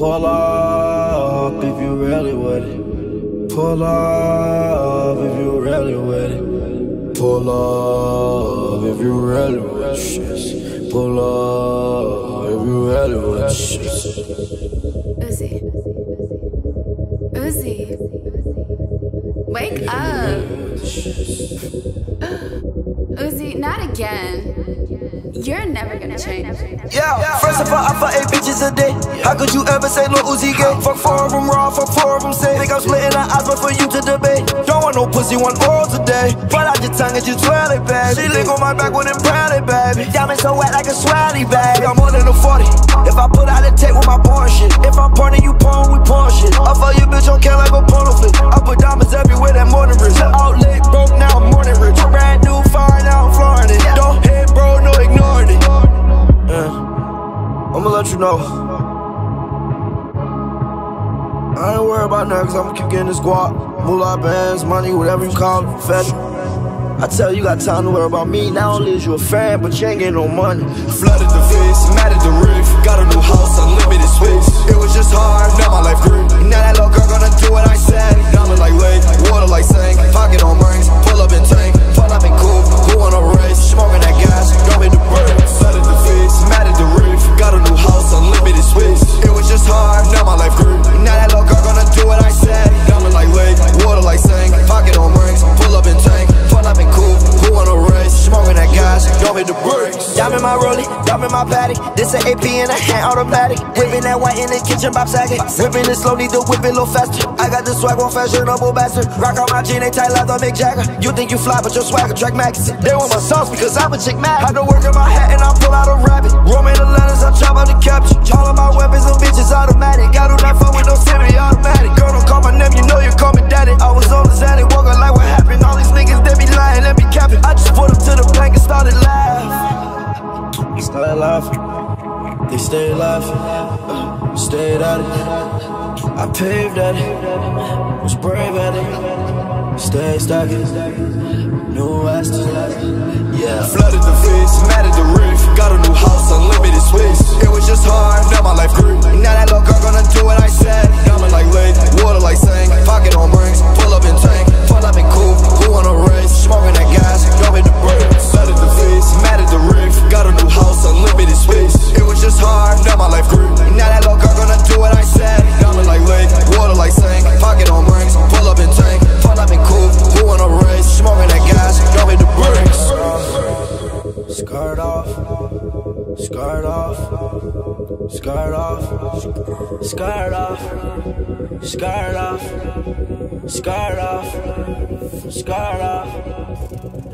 Pull up if you really with it. Pull up if you really with it. Pull up if you really with shit. Pull up if you really with shit. Uzi. Uzi. Wake up. Uzi, not again. You're never gonna change. Yeah, first of all, I fuck eight bitches a day. How could you ever say Lil Uzi gay? Fuck four of them raw, fuck four of them safe. Think I'm splitting the odds, but for you to debate. Don't want no pussy, want oral today. Pull out your tongue and you twirl it, baby. She lick on my back with them proudly, baby. Diamond so wet like a swally, bag. I'm more than a 40. If I put out a tape with my porn shit. If I'm porning, you porn, porn I'ma let you know. I ain't worried about nothing, cause I'ma keep getting this guap. Moolah bands, money, whatever you call it. I tell you, you got time to worry about me. Not only is you a fan, but you ain't getting no money. Flooded the face, mad at the roof. Got a new house, unlimited space. It was just hard, the brakes. Diamond my rollie, diamond my patty. This an AP in a hand automatic. Whipping that white in the kitchen, Bob Saget. Whipping it slow, need to whip it a little faster. I got the swag on fashionable bastard. Rock on my jean, they tight leather, Mick Jagger. You think you fly, but your swagger track max. They want my sauce because I'm a chick mad. I don't work in my hat and I pull out a rabbit. Roman the letters, I chop Uh, stayed at it. I paved at it. Was brave at it. Stayed stacking. New Aston. Yeah. Flooded the skirt off, skirt off, skirt off, skirt off, skirt off.